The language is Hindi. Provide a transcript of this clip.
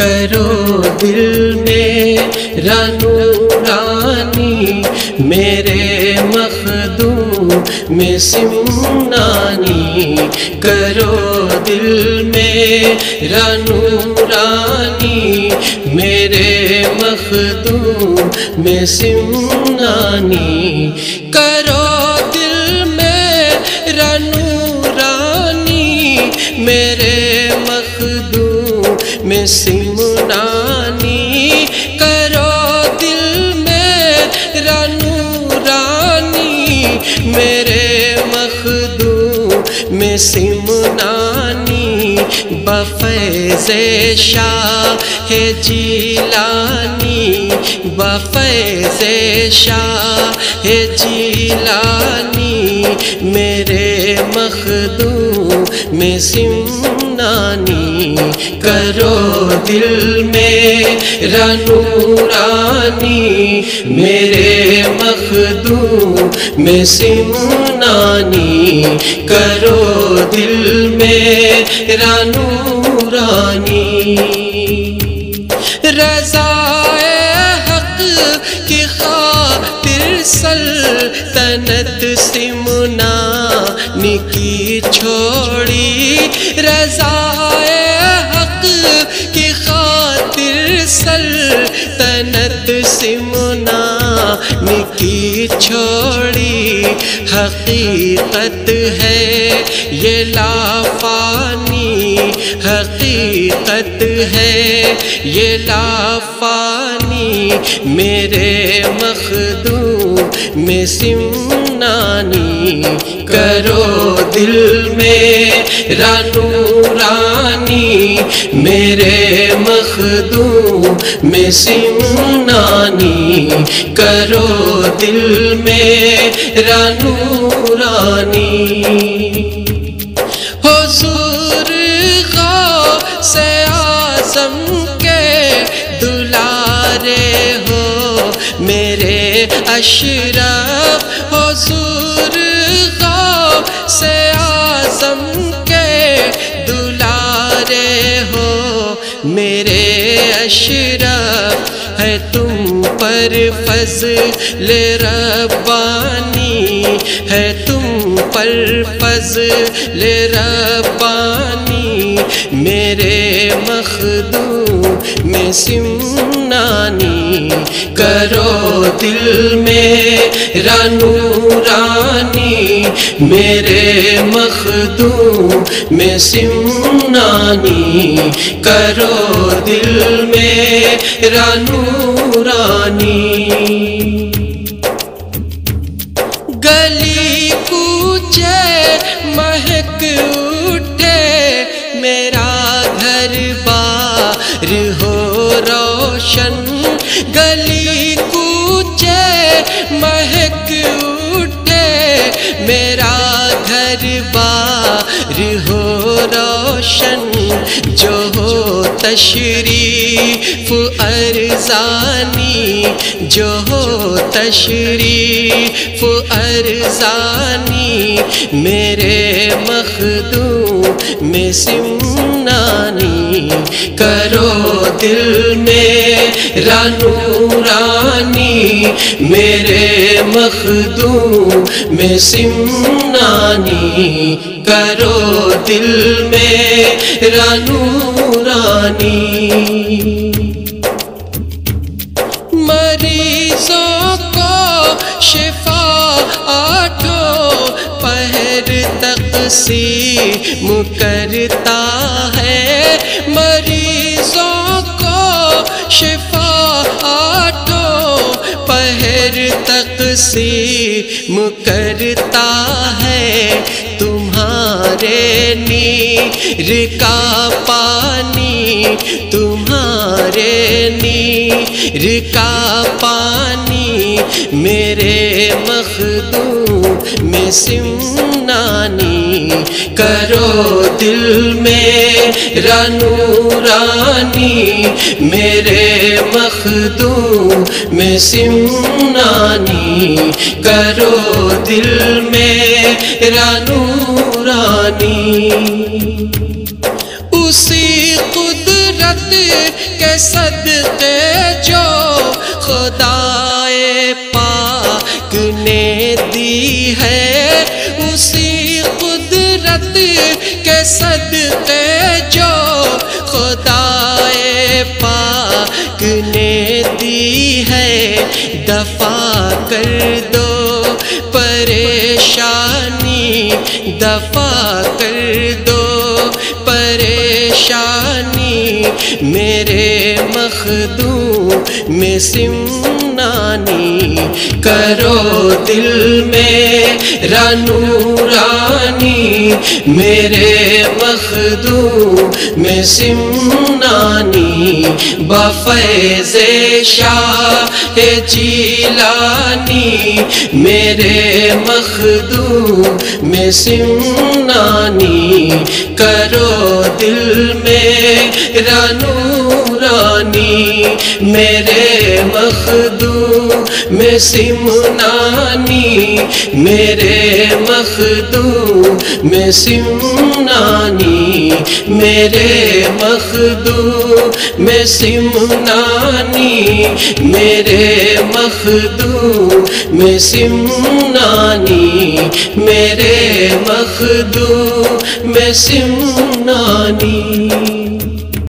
करो दिल में रानू रानी, मेरे मखदू में सिमनानी। करो दिल में रानू रानी, मेरे मखदू में सिमनानी। करो दिल में रानी मेरे मखदू में सिमनानी मेरे मखदू में सिमनानी बफैज़े शाह जीलानी बफैज़े शाह जीलानी मेरे मखदू में सिमनानी करो दिल में रानी मेरे मखदू में सिमनानी करो दिल में रानी रजाए हक की खातिर सल्तनत की छोड़ी रजाए हक की खातिर सल्तनत सिमनानी की छोड़ी। हकीकत है ये लाफानी, हकीकत है ये लाफानी। मेरे मखदू में सिमनानी करो दिल में रानू रानी, मेरे मखदू में सिमनानी करो दिल में रानू रानी। अशरफ हुजूर से आज़म के दुलारे हो। मेरे अशरफ है तुम पर फजल रब्बानी है तुम पर फजल रब्बानी। मेरे मखदू में सिमनानी करो दिल में रानू रानी, मेरे मखदू में सिमनानी, करो दिल में रानू रानी। रोशन जो हो तशरीफ़, अरजानी, जो हो तशरीफ़, अरजानी, मेरे मखदू में सिमनानी, करो दिल रानू रानी मेरे मखदू में सिमनानी, करो दिल में रानू रानी मरीजों को शिफा आठों पहर तक सी मुकरता है। तक सी मुकरता है तुम्हारे नीर का पानी, तुम्हारे नीर का पानी मेरे मखदू में सिमनानी करो दिल में। रानू रानी मेरे मखदू में सिमनानी, करो दिल में रानू रानी उसी कुदरत के सदके जो खुदाए पाक ने दी है, उसी कुदरत के सदके पाक ने दी है, दफ़ा कर दो। परेशानी दफ़ा कर दो। परेशानी मेरे मखदू में सिमनानी करो दिल में रानू रानी, मेरे मखदू में सिमनानी बफैज शाह जीलानी, मेरे मखदू में सिमनानी करो दिल में रानू रानी, मेरे मखदू में सिमनानी, मेरे मखदू। में सिमनानी, मेरे मखदू। में सिमनानी, मेरे मखदू। में सिमनानी, मेरे मखदू। में सिमनानी।